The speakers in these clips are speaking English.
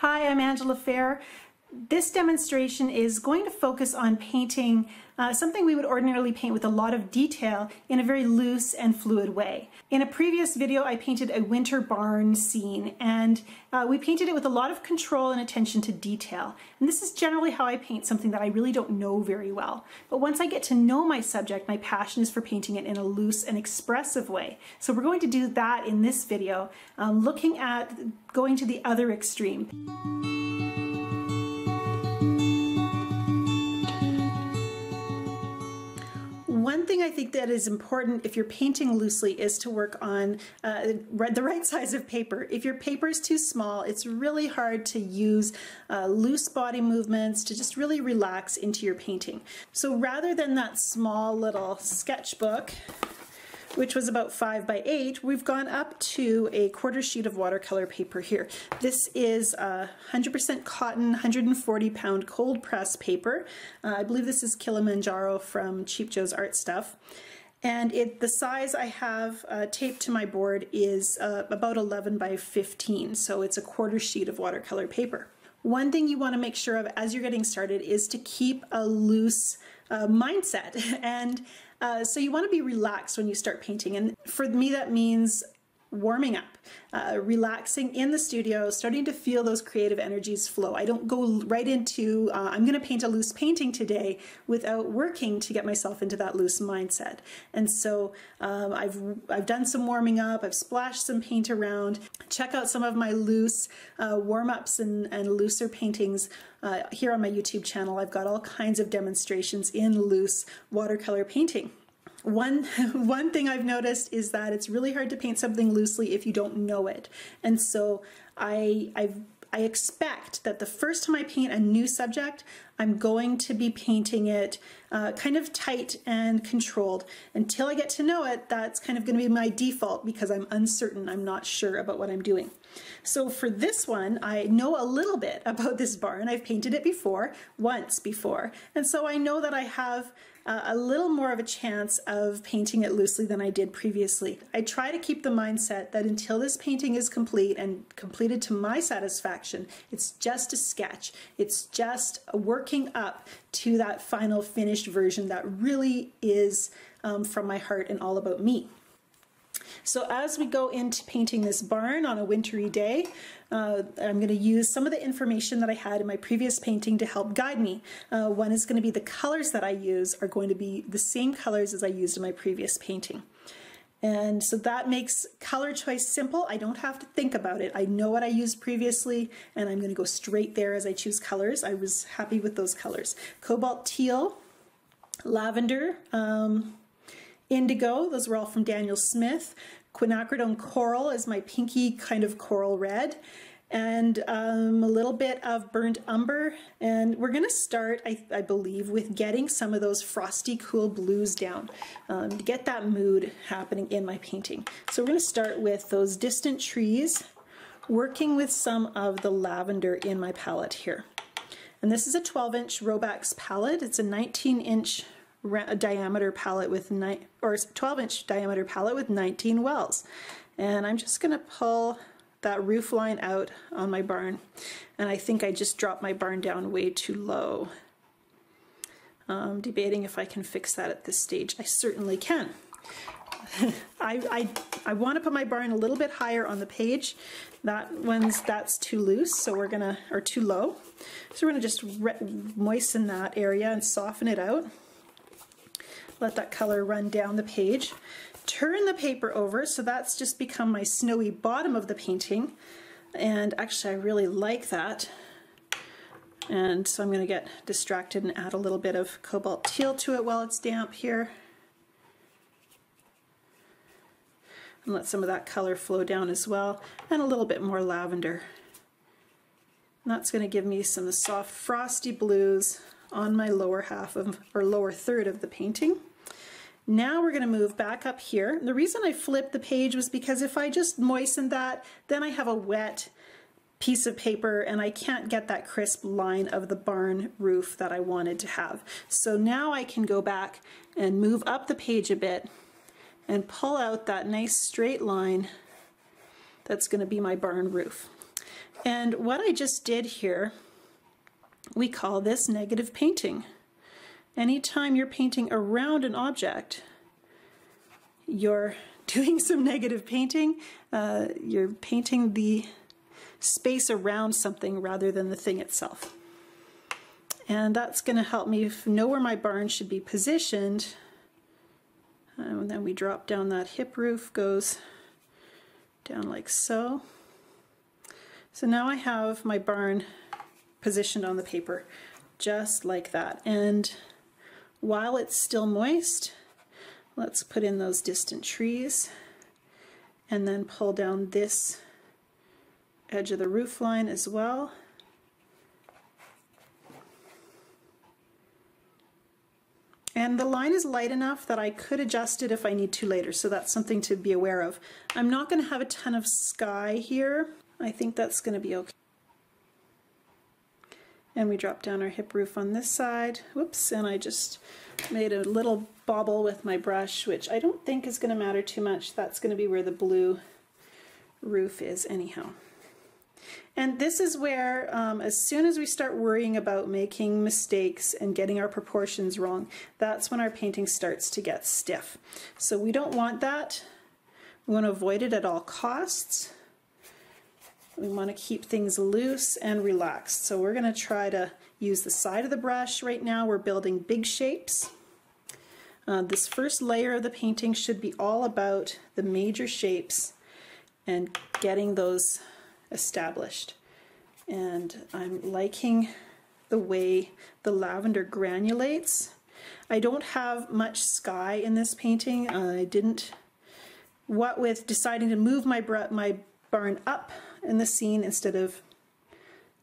Hi, I'm Angela Fehr. This demonstration is going to focus on painting uh, something we would ordinarily paint with a lot of detail in a very loose and fluid way. In a previous video I painted a winter barn scene and uh, we painted it with a lot of control and attention to detail. And this is generally how I paint something that I really don't know very well. But once I get to know my subject, my passion is for painting it in a loose and expressive way. So we're going to do that in this video, um, looking at going to the other extreme. One thing I think that is important if you're painting loosely is to work on uh, the right size of paper. If your paper is too small, it's really hard to use uh, loose body movements to just really relax into your painting. So rather than that small little sketchbook, which was about five by eight, we've gone up to a quarter sheet of watercolor paper here. This is 100% cotton, 140 pound cold press paper. Uh, I believe this is Kilimanjaro from Cheap Joe's Art Stuff. And it, the size I have uh, taped to my board is uh, about 11 by 15, so it's a quarter sheet of watercolor paper. One thing you want to make sure of as you're getting started is to keep a loose uh, mindset. And uh, so you want to be relaxed when you start painting. And for me, that means warming up, uh, relaxing in the studio, starting to feel those creative energies flow. I don't go right into, uh, I'm going to paint a loose painting today without working to get myself into that loose mindset. And so um, I've, I've done some warming up, I've splashed some paint around. Check out some of my loose uh, warm-ups and, and looser paintings uh, here on my YouTube channel. I've got all kinds of demonstrations in loose watercolor painting. One, one thing I've noticed is that it's really hard to paint something loosely if you don't know it. And so I, I've I expect that the first time I paint a new subject, I'm going to be painting it uh, kind of tight and controlled. Until I get to know it, that's kind of going to be my default because I'm uncertain, I'm not sure about what I'm doing. So for this one, I know a little bit about this barn. I've painted it before, once before, and so I know that I have uh, a little more of a chance of painting it loosely than I did previously. I try to keep the mindset that until this painting is complete and completed to my satisfaction, it's just a sketch. It's just working up to that final finished version that really is um, from my heart and all about me. So as we go into painting this barn on a wintry day, uh, I'm going to use some of the information that I had in my previous painting to help guide me. Uh, one is going to be the colors that I use are going to be the same colors as I used in my previous painting. And so that makes color choice simple. I don't have to think about it. I know what I used previously and I'm going to go straight there as I choose colors. I was happy with those colors. Cobalt teal, lavender, um, indigo, those were all from Daniel Smith. Quinacridone coral is my pinky kind of coral red and um, a little bit of burnt umber. And we're gonna start, I, I, believe, with getting some of those frosty cool blues down um, to get that mood happening in my painting. So we're gonna start with those distant trees, working with some of the lavender in my palette here. And this is a 12 inch Robax palette. It's a 19 inch diameter palette with nine or 12 inch diameter palette with 19 wells. And I'm just gonna pull that roof line out on my barn. And I think I just dropped my barn down way too low. I'm debating if I can fix that at this stage. I certainly can. I, I, I want to put my barn a little bit higher on the page. That one's, that's too loose, so we're gonna, or too low. So we're gonna just moisten that area and soften it out let that color run down the page. Turn the paper over, so that's just become my snowy bottom of the painting. And actually I really like that. And so I'm going to get distracted and add a little bit of cobalt teal to it while it's damp here. And let some of that color flow down as well. And a little bit more lavender. And that's going to give me some soft frosty blues on my lower half of, or lower third of the painting. Now we're going to move back up here. The reason I flipped the page was because if I just moisten that, then I have a wet piece of paper and I can't get that crisp line of the barn roof that I wanted to have. So now I can go back and move up the page a bit and pull out that nice straight line that's going to be my barn roof. And what I just did here, we call this negative painting. Anytime you're painting around an object, you're doing some negative painting. Uh, you're painting the space around something rather than the thing itself. And that's going to help me know where my barn should be positioned. And then we drop down that hip roof, goes down like so. So now I have my barn positioned on the paper just like that. And while it's still moist, let's put in those distant trees and then pull down this edge of the roof line as well. And the line is light enough that I could adjust it if I need to later, so that's something to be aware of. I'm not going to have a ton of sky here. I think that's going to be okay. And we drop down our hip roof on this side. Whoops, and I just made a little bobble with my brush, which I don't think is going to matter too much. That's going to be where the blue roof is anyhow. And this is where, um, as soon as we start worrying about making mistakes and getting our proportions wrong, that's when our painting starts to get stiff. So we don't want that. We want to avoid it at all costs. We want to keep things loose and relaxed. So we're going to try to use the side of the brush. Right now we're building big shapes. Uh, this first layer of the painting should be all about the major shapes and getting those established. And I'm liking the way the lavender granulates. I don't have much sky in this painting. I didn't, what with deciding to move my, my barn up in the scene instead of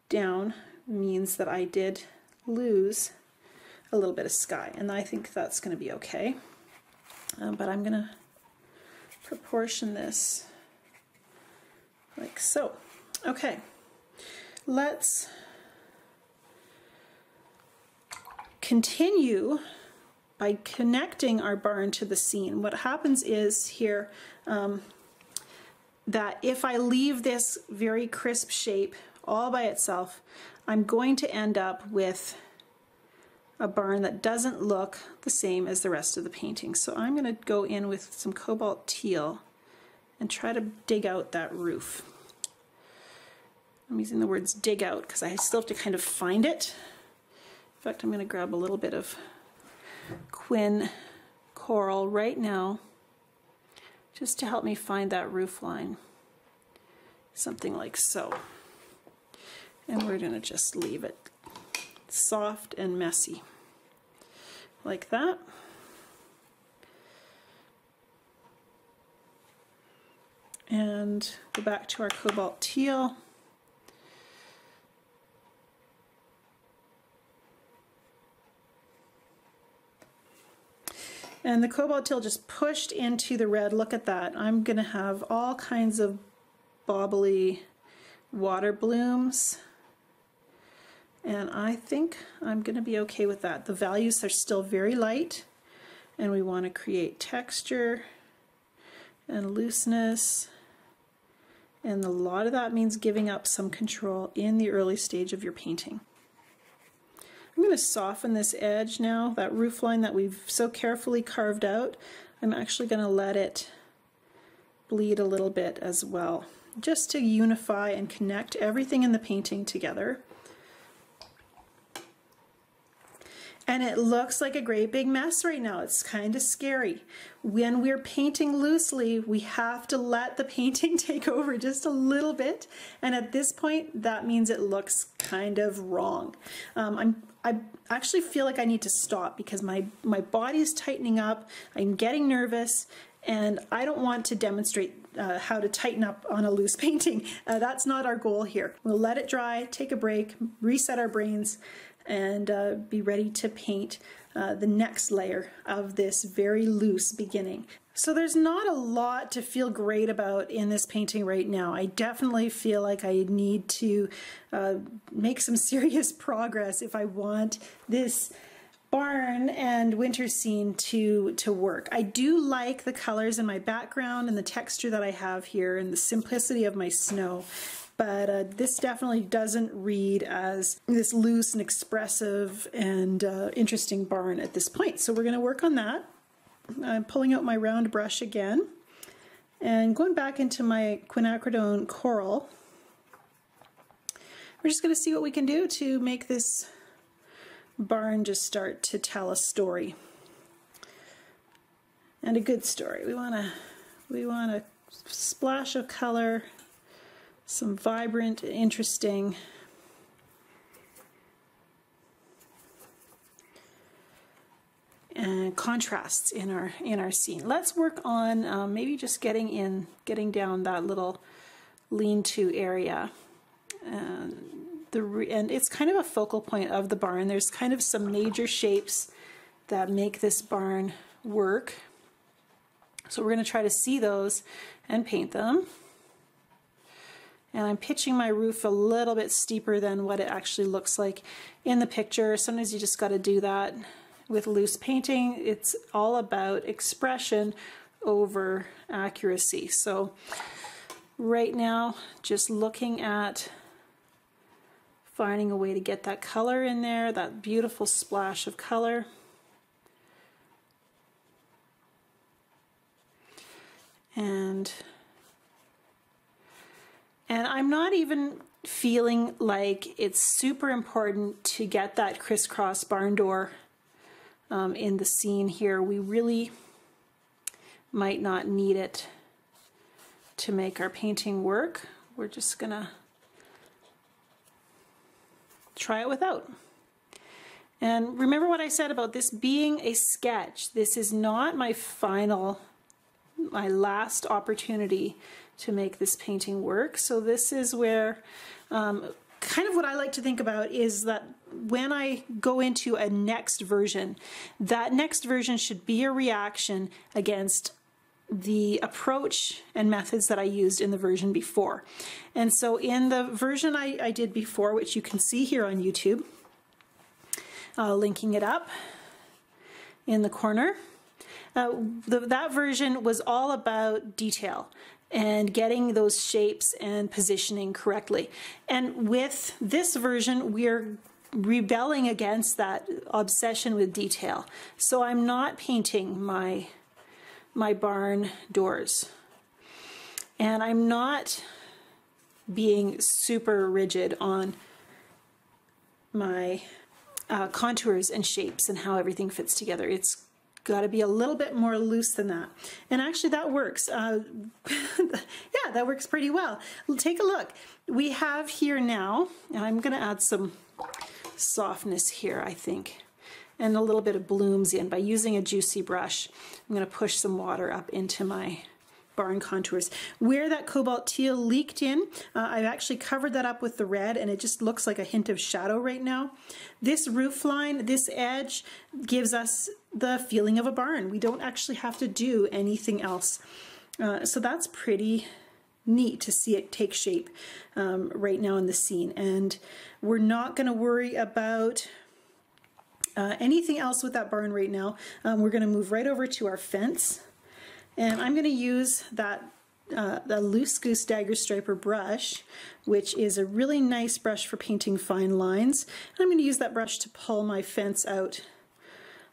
down means that I did lose a little bit of sky and I think that's going to be okay. Um, but I'm going to proportion this like so. Okay, let's continue by connecting our barn to the scene. What happens is here um, that if I leave this very crisp shape all by itself, I'm going to end up with a barn that doesn't look the same as the rest of the painting. So I'm going to go in with some cobalt teal and try to dig out that roof. I'm using the words dig out because I still have to kind of find it. In fact, I'm going to grab a little bit of Quinn coral right now just to help me find that roof line. Something like so. And we're going to just leave it soft and messy like that. And go back to our cobalt teal. And the cobalt teal just pushed into the red. Look at that. I'm going to have all kinds of bobbly water blooms. And I think I'm going to be okay with that. The values are still very light. And we want to create texture and looseness. And a lot of that means giving up some control in the early stage of your painting. I'm going to soften this edge now, that roof line that we've so carefully carved out. I'm actually going to let it bleed a little bit as well, just to unify and connect everything in the painting together. And it looks like a great big mess right now. It's kind of scary. When we're painting loosely, we have to let the painting take over just a little bit. And at this point, that means it looks kind of wrong. Um, I'm, I actually feel like I need to stop because my, my body is tightening up. I'm getting nervous and I don't want to demonstrate uh, how to tighten up on a loose painting. Uh, that's not our goal here. We'll let it dry, take a break, reset our brains, and uh, be ready to paint uh, the next layer of this very loose beginning. So there's not a lot to feel great about in this painting right now. I definitely feel like I need to uh, make some serious progress if I want this barn and winter scene to to work. I do like the colors in my background and the texture that I have here and the simplicity of my snow but uh, this definitely doesn't read as this loose and expressive and uh, interesting barn at this point. So we're going to work on that. I'm pulling out my round brush again and going back into my quinacridone coral. We're just going to see what we can do to make this barn just start to tell a story and a good story. We want to we want a splash of color, some vibrant, interesting and contrasts in our in our scene. Let's work on um, maybe just getting in, getting down that little lean-to area. The and it's kind of a focal point of the barn. There's kind of some major shapes that make this barn work. So we're going to try to see those and paint them. And I'm pitching my roof a little bit steeper than what it actually looks like in the picture. Sometimes you just got to do that with loose painting. It's all about expression over accuracy. So right now, just looking at finding a way to get that color in there, that beautiful splash of color. and and I'm not even feeling like it's super important to get that crisscross barn door um, in the scene here. We really might not need it to make our painting work. We're just gonna try it without. And remember what I said about this being a sketch. This is not my final my last opportunity to make this painting work. So this is where um, kind of what I like to think about is that when I go into a next version, that next version should be a reaction against the approach and methods that I used in the version before. And so in the version I, I did before, which you can see here on YouTube, uh, linking it up in the corner, uh, the, that version was all about detail and getting those shapes and positioning correctly. And with this version, we're rebelling against that obsession with detail. So I'm not painting my, my barn doors. And I'm not being super rigid on my uh, contours and shapes and how everything fits together. It's got to be a little bit more loose than that. And actually that works. Uh, yeah, that works pretty well. Take a look. We have here now, and I'm going to add some softness here, I think, and a little bit of blooms in by using a juicy brush. I'm going to push some water up into my barn contours. Where that cobalt teal leaked in, uh, I've actually covered that up with the red and it just looks like a hint of shadow right now. This roof line, this edge, gives us the feeling of a barn. We don't actually have to do anything else. Uh, so that's pretty neat to see it take shape um, right now in the scene. And we're not going to worry about uh, anything else with that barn right now. Um, we're going to move right over to our fence. And I'm going to use that uh, the Loose Goose Dagger Striper brush, which is a really nice brush for painting fine lines. And I'm going to use that brush to pull my fence out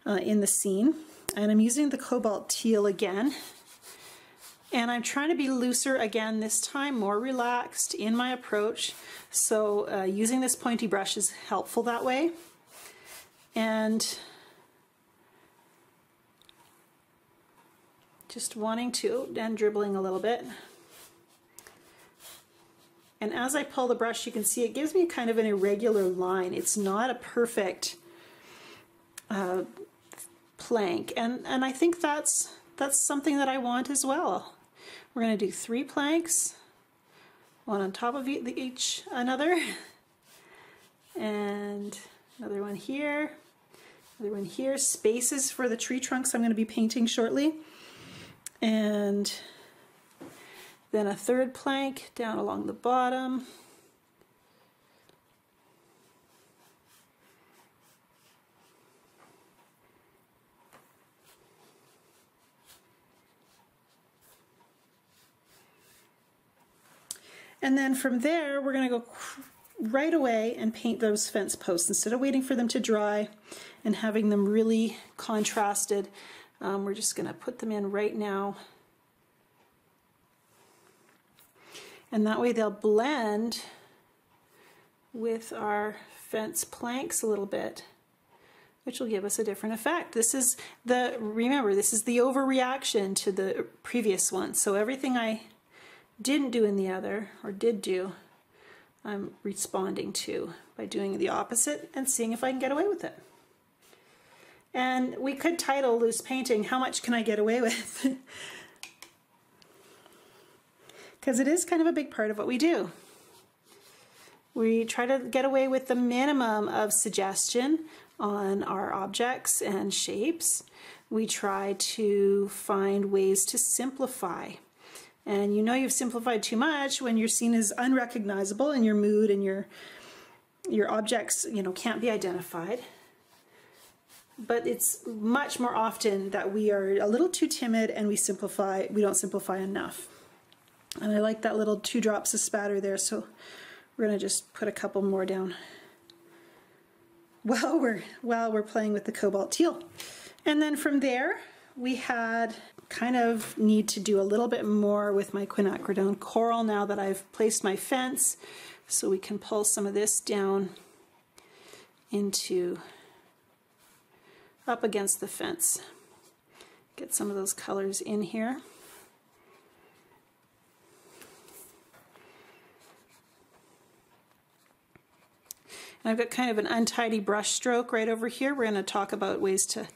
uh, in the scene. And I'm using the Cobalt Teal again. And I'm trying to be looser again this time, more relaxed in my approach. So uh, using this pointy brush is helpful that way. And just wanting to and dribbling a little bit. And as I pull the brush, you can see it gives me kind of an irregular line. It's not a perfect uh, plank. And, and I think that's, that's something that I want as well. We're going to do three planks, one on top of each another, and another one here, another one here. Spaces for the tree trunks I'm going to be painting shortly and then a third plank down along the bottom. And then from there, we're going to go right away and paint those fence posts instead of waiting for them to dry and having them really contrasted. Um, we're just going to put them in right now. And that way they'll blend with our fence planks a little bit, which will give us a different effect. This is the, remember, this is the overreaction to the previous one. So everything I didn't do in the other, or did do, I'm responding to by doing the opposite and seeing if I can get away with it. And we could title Loose Painting, How Much Can I Get Away With? Because it is kind of a big part of what we do. We try to get away with the minimum of suggestion on our objects and shapes. We try to find ways to simplify. And you know you've simplified too much when you're seen as unrecognizable and your mood and your your objects, you know, can't be identified. But it's much more often that we are a little too timid and we simplify, we don't simplify enough. And I like that little two drops of spatter there, so we're gonna just put a couple more down while we're, while we're playing with the cobalt teal. And then from there, we had kind of need to do a little bit more with my quinacridone coral now that I've placed my fence. So we can pull some of this down into up against the fence. Get some of those colors in here. And I've got kind of an untidy brush stroke right over here. We're going to talk about ways to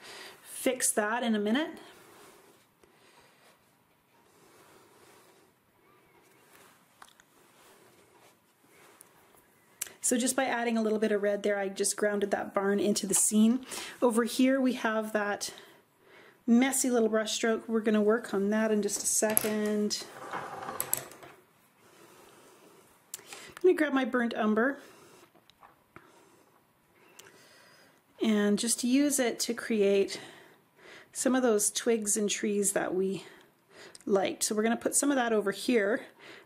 fix that in a minute. So just by adding a little bit of red there, I just grounded that barn into the scene. Over here we have that messy little brush stroke. We're going to work on that in just a second. I'm to grab my burnt umber and just use it to create some of those twigs and trees that we liked. So we're going to put some of that over here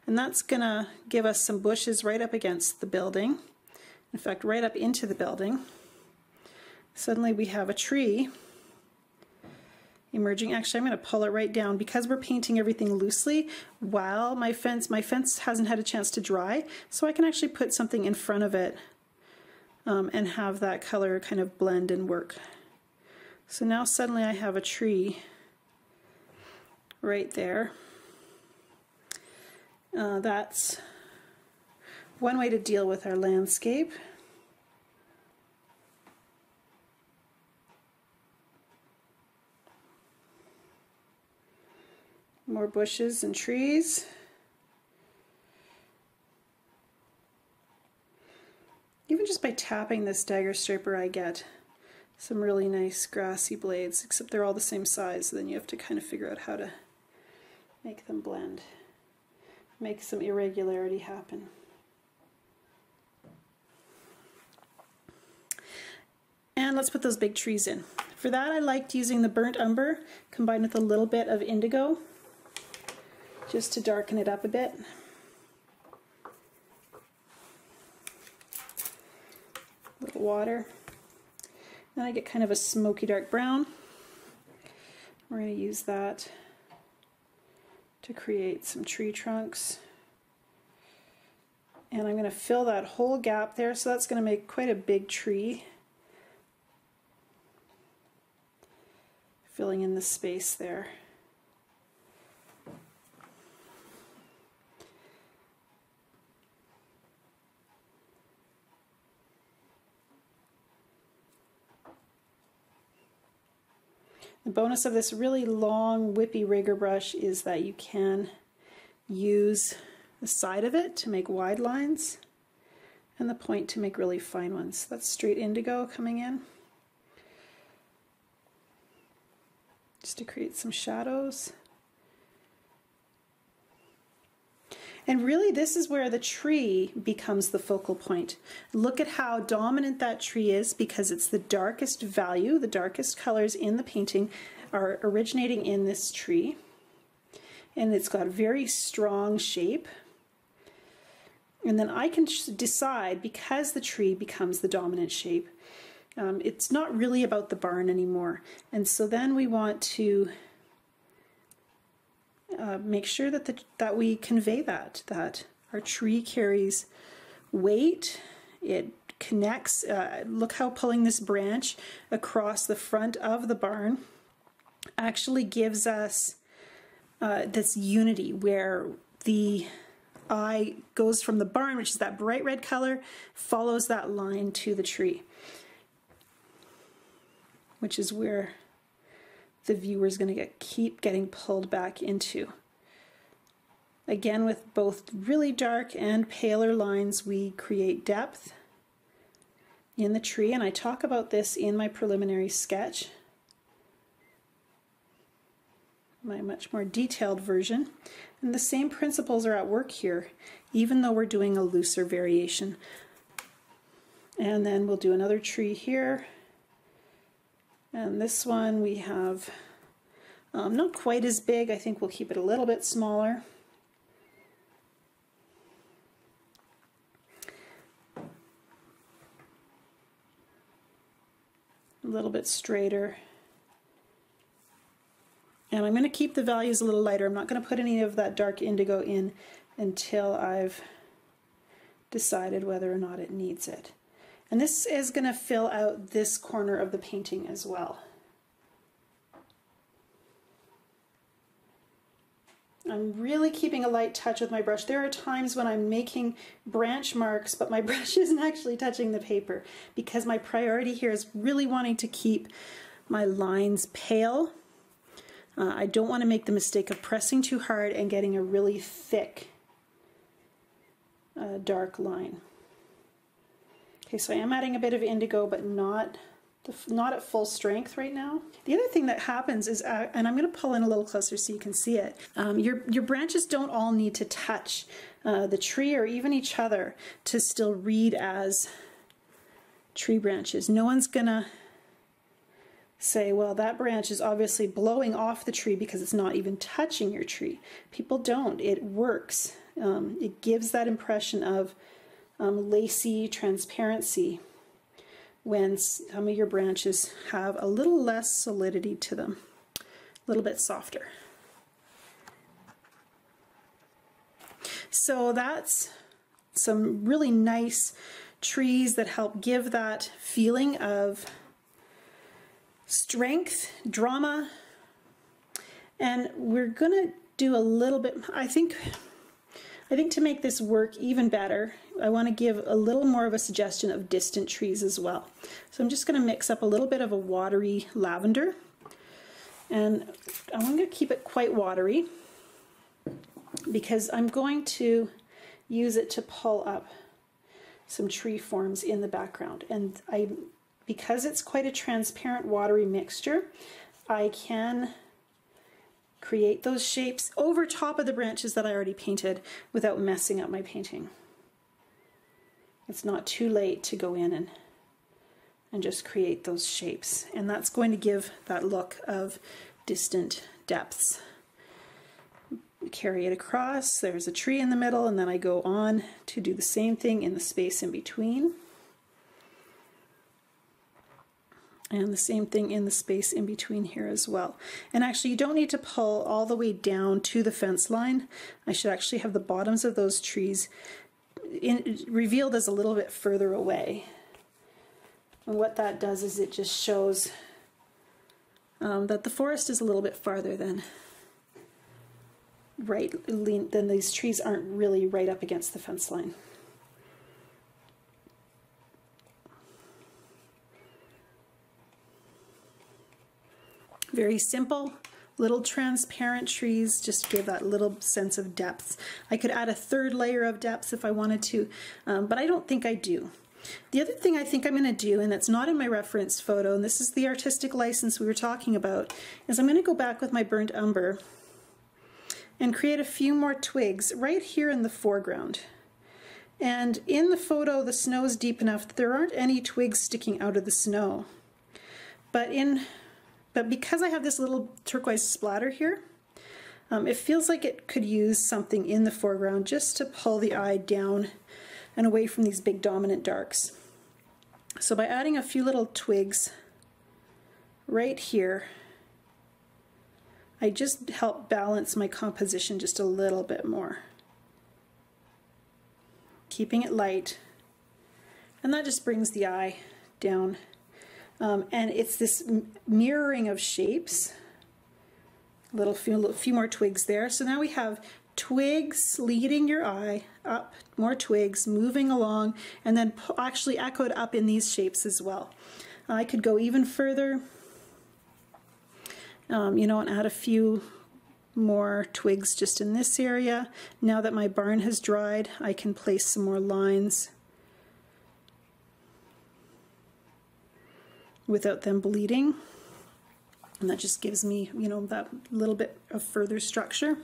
and that's going to give us some bushes right up against the building. In fact, right up into the building. Suddenly we have a tree emerging. Actually, I'm going to pull it right down because we're painting everything loosely while my fence, my fence hasn't had a chance to dry. So I can actually put something in front of it um, and have that color kind of blend and work. So now suddenly I have a tree right there. Uh, that's one way to deal with our landscape. More bushes and trees. Even just by tapping this dagger striper I get some really nice grassy blades, except they're all the same size, so then you have to kind of figure out how to make them blend make some irregularity happen. And let's put those big trees in. For that I liked using the burnt umber combined with a little bit of indigo just to darken it up a bit. A little water. Then I get kind of a smoky dark brown. We're going to use that to create some tree trunks. And I'm going to fill that whole gap there, so that's going to make quite a big tree. Filling in the space there. The bonus of this really long whippy rigger brush is that you can use the side of it to make wide lines and the point to make really fine ones. That's straight indigo coming in. Just to create some shadows. And really this is where the tree becomes the focal point. Look at how dominant that tree is because it's the darkest value, the darkest colors in the painting are originating in this tree. And it's got a very strong shape. And then I can decide, because the tree becomes the dominant shape, um, it's not really about the barn anymore. And so then we want to uh, make sure that, the, that we convey that, that our tree carries weight, it connects, uh, look how pulling this branch across the front of the barn actually gives us uh, this unity where the eye goes from the barn, which is that bright red color, follows that line to the tree, which is where the viewer is going to get keep getting pulled back into. Again, with both really dark and paler lines, we create depth in the tree, and I talk about this in my preliminary sketch, my much more detailed version. And the same principles are at work here, even though we're doing a looser variation. And then we'll do another tree here. And this one we have um, not quite as big. I think we'll keep it a little bit smaller. A little bit straighter. And I'm going to keep the values a little lighter. I'm not going to put any of that dark indigo in until I've decided whether or not it needs it. And this is going to fill out this corner of the painting as well. I'm really keeping a light touch with my brush. There are times when I'm making branch marks, but my brush isn't actually touching the paper because my priority here is really wanting to keep my lines pale uh, I don't want to make the mistake of pressing too hard and getting a really thick uh, dark line. Okay, so I am adding a bit of indigo, but not not at full strength right now. The other thing that happens is, uh, and I'm going to pull in a little closer so you can see it, um, your, your branches don't all need to touch uh, the tree or even each other to still read as tree branches. No one's going to say, well, that branch is obviously blowing off the tree because it's not even touching your tree. People don't. It works. Um, it gives that impression of um, lacy transparency when some of your branches have a little less solidity to them, a little bit softer. So that's some really nice trees that help give that feeling of strength, drama, and we're gonna do a little bit, I think, I think to make this work even better, I want to give a little more of a suggestion of distant trees as well. So I'm just going to mix up a little bit of a watery lavender. And I'm going to keep it quite watery because I'm going to use it to pull up some tree forms in the background. And I because it's quite a transparent watery mixture, I can create those shapes over top of the branches that I already painted without messing up my painting. It's not too late to go in and and just create those shapes and that's going to give that look of distant depths. Carry it across, there's a tree in the middle and then I go on to do the same thing in the space in between. And the same thing in the space in between here as well. And actually you don't need to pull all the way down to the fence line. I should actually have the bottoms of those trees in, revealed as a little bit further away. And what that does is it just shows um, that the forest is a little bit farther than right, lean, then these trees aren't really right up against the fence line. Very simple, little transparent trees just give that little sense of depth. I could add a third layer of depth if I wanted to, um, but I don't think I do. The other thing I think I'm going to do, and that's not in my reference photo, and this is the artistic license we were talking about, is I'm going to go back with my burnt umber and create a few more twigs right here in the foreground. And in the photo, the snow is deep enough that there aren't any twigs sticking out of the snow. But in but because I have this little turquoise splatter here, um, it feels like it could use something in the foreground just to pull the eye down and away from these big dominant darks. So by adding a few little twigs right here, I just help balance my composition just a little bit more. Keeping it light. And that just brings the eye down. Um, and it's this mirroring of shapes. A little few, few more twigs there. So now we have twigs leading your eye up, more twigs moving along, and then actually echoed up in these shapes as well. I could go even further um, you know, and add a few more twigs just in this area. Now that my barn has dried, I can place some more lines without them bleeding. And that just gives me, you know, that little bit of further structure.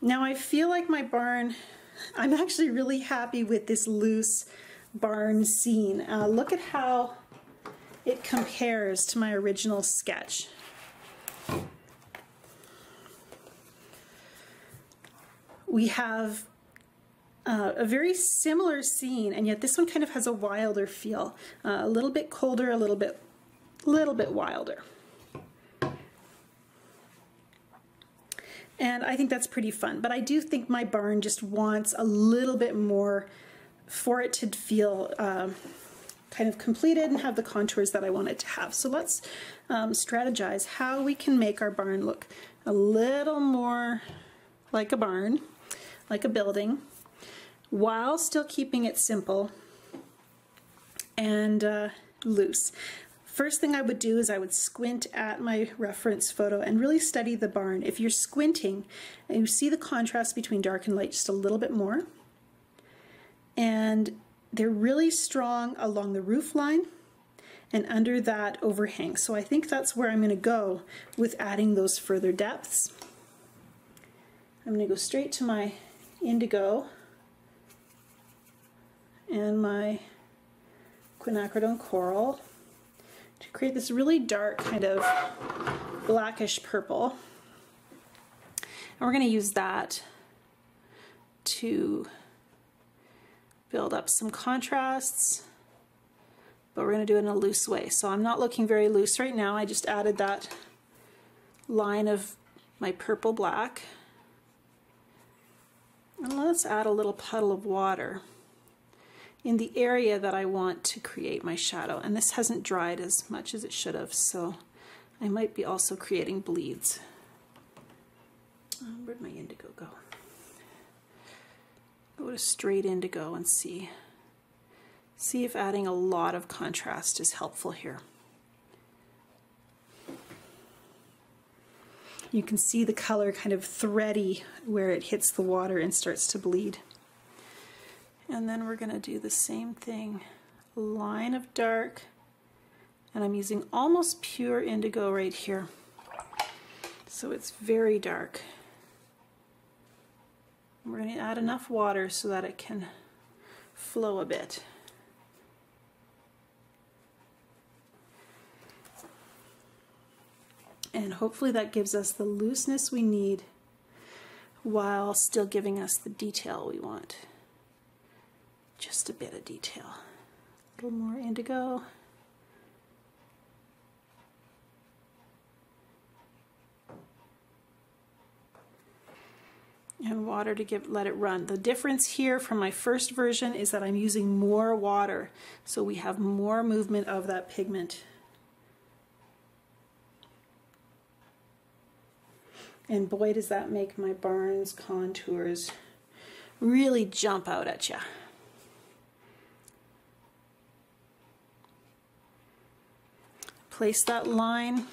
Now I feel like my barn, I'm actually really happy with this loose barn scene. Uh, look at how it compares to my original sketch. We have uh, a very similar scene, and yet this one kind of has a wilder feel. Uh, a little bit colder, a little bit, a little bit wilder. And I think that's pretty fun, but I do think my barn just wants a little bit more for it to feel um, kind of completed and have the contours that I wanted to have. So let's um, strategize how we can make our barn look a little more like a barn, like a building, while still keeping it simple and uh, loose. First thing I would do is I would squint at my reference photo and really study the barn. If you're squinting you see the contrast between dark and light just a little bit more, and they're really strong along the roof line and under that overhang. So I think that's where I'm going to go with adding those further depths. I'm going to go straight to my indigo and my quinacridone coral to create this really dark kind of blackish purple. And we're going to use that to build up some contrasts, but we're going to do it in a loose way. So I'm not looking very loose right now. I just added that line of my purple black. And let's add a little puddle of water in the area that I want to create my shadow. And this hasn't dried as much as it should have, so I might be also creating bleeds. Um, where'd my indigo go? go to straight indigo and see. See if adding a lot of contrast is helpful here. You can see the color kind of thready where it hits the water and starts to bleed. And then we're going to do the same thing. Line of dark, and I'm using almost pure indigo right here. So it's very dark. We're going to add enough water so that it can flow a bit. And hopefully that gives us the looseness we need while still giving us the detail we want. Just a bit of detail. A little more indigo. and water to give let it run. The difference here from my first version is that I'm using more water so we have more movement of that pigment. And boy does that make my barn's contours really jump out at you. Place that line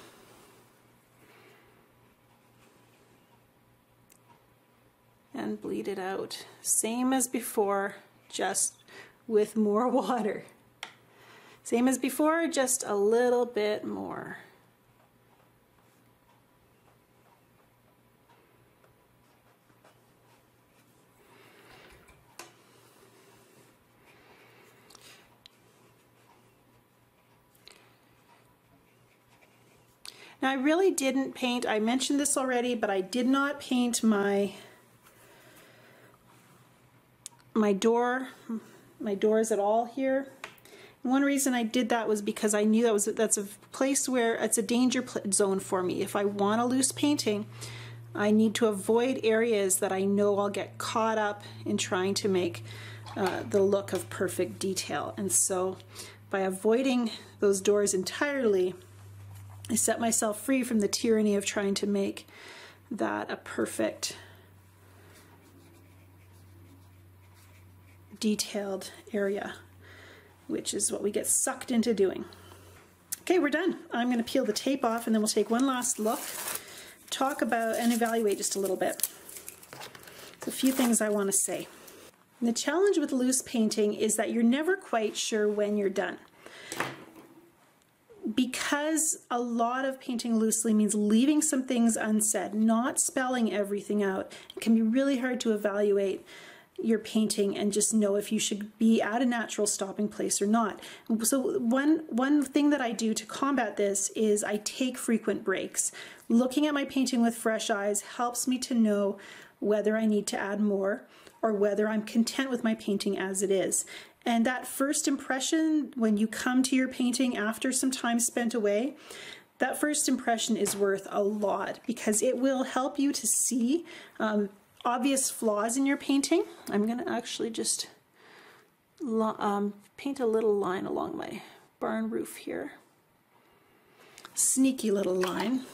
and bleed it out. Same as before, just with more water. Same as before, just a little bit more. Now I really didn't paint, I mentioned this already, but I did not paint my my door, my doors at all here. One reason I did that was because I knew that was that's a place where it's a danger zone for me. If I want a loose painting, I need to avoid areas that I know I'll get caught up in trying to make uh, the look of perfect detail. And so by avoiding those doors entirely, I set myself free from the tyranny of trying to make that a perfect detailed area which is what we get sucked into doing. Okay, we're done. I'm going to peel the tape off and then we'll take one last look, talk about and evaluate just a little bit. A few things I want to say. the challenge with loose painting is that you're never quite sure when you're done. Because a lot of painting loosely means leaving some things unsaid, not spelling everything out, it can be really hard to evaluate your painting and just know if you should be at a natural stopping place or not. So one one thing that I do to combat this is I take frequent breaks. Looking at my painting with fresh eyes helps me to know whether I need to add more or whether I'm content with my painting as it is. And that first impression when you come to your painting after some time spent away, that first impression is worth a lot because it will help you to see um, obvious flaws in your painting, I'm going to actually just um, paint a little line along my barn roof here. Sneaky little line.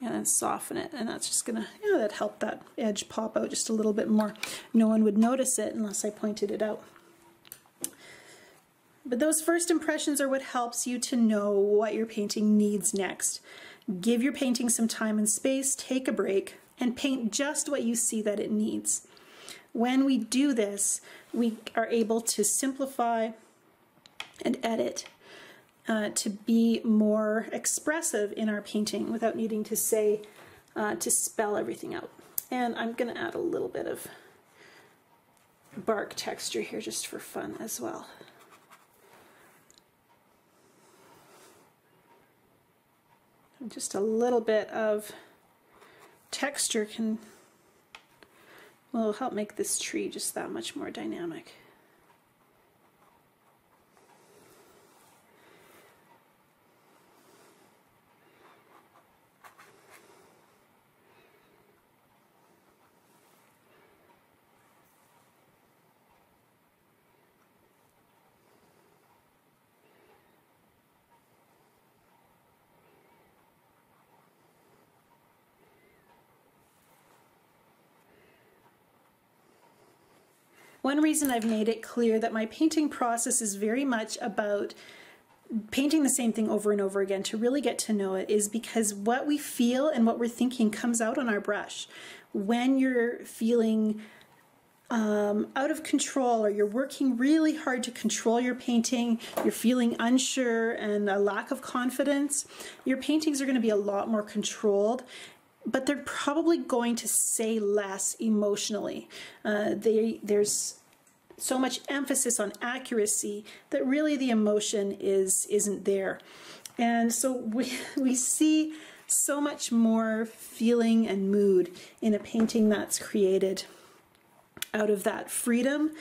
And then soften it and that's just gonna know that help that edge pop out just a little bit more no one would notice it unless I pointed it out but those first impressions are what helps you to know what your painting needs next. Give your painting some time and space, take a break, and paint just what you see that it needs. When we do this, we are able to simplify and edit uh, to be more expressive in our painting without needing to say, uh, to spell everything out. And I'm going to add a little bit of bark texture here just for fun as well. just a little bit of texture can will help make this tree just that much more dynamic. One reason I've made it clear that my painting process is very much about painting the same thing over and over again to really get to know it is because what we feel and what we're thinking comes out on our brush. When you're feeling um, out of control or you're working really hard to control your painting, you're feeling unsure and a lack of confidence, your paintings are going to be a lot more controlled but they're probably going to say less emotionally. Uh, they, there's so much emphasis on accuracy that really the emotion is isn't there. And so we, we see so much more feeling and mood in a painting that's created out of that freedom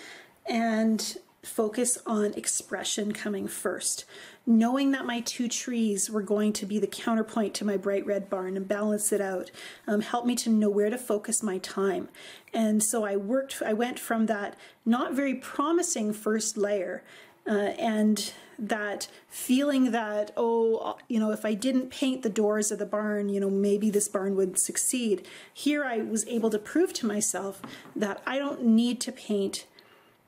and focus on expression coming first knowing that my two trees were going to be the counterpoint to my bright red barn and balance it out um, helped me to know where to focus my time. And so I worked, I went from that not very promising first layer uh, and that feeling that, oh, you know, if I didn't paint the doors of the barn, you know, maybe this barn would succeed. Here I was able to prove to myself that I don't need to paint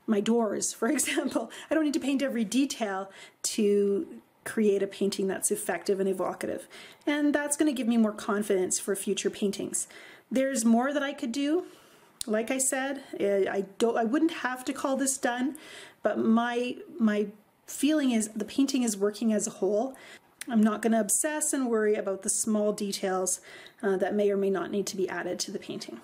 my doors, for example. I don't need to paint every detail to create a painting that's effective and evocative. And that's going to give me more confidence for future paintings. There's more that I could do. Like I said, eh, I don't I wouldn't have to call this done, but my my feeling is the painting is working as a whole. I'm not going to obsess and worry about the small details uh, that may or may not need to be added to the painting.